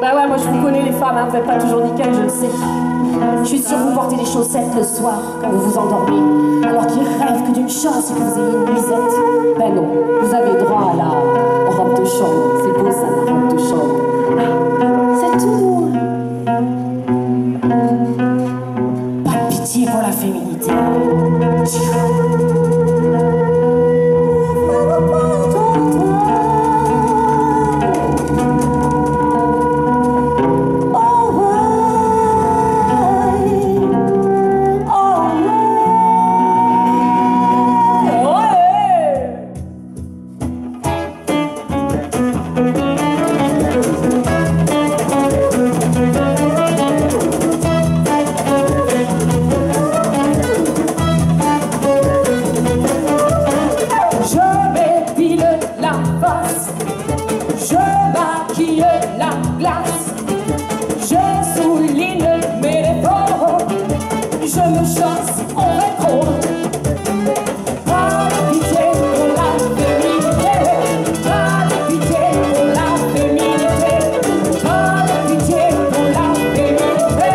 Bah ouais, moi je vous connais les femmes, hein, vous êtes pas toujours nickel, je le sais. Je suis sûre que vous portez des chaussettes le soir quand vous vous endormez, alors qu'ils rêvent que d'une chose, c'est que vous ayez une nuisette. Ben non, vous avez droit à la robe de chambre. je me chasse en rétro. Pas de pitié pour la féminité, pas de pitié pour la féminité, pas de pitié pour la féminité,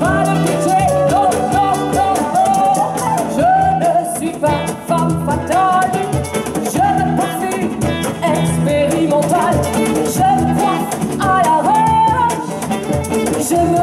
pas de pitié, non, non, non, non. Je ne suis pas femme fatale, je me profite expérimentale, je me crois à la rage, je me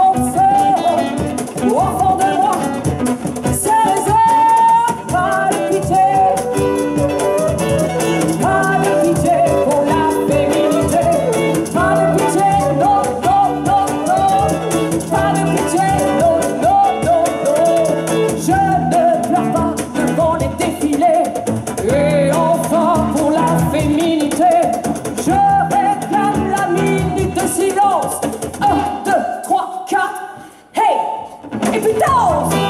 Então.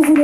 Vous voulez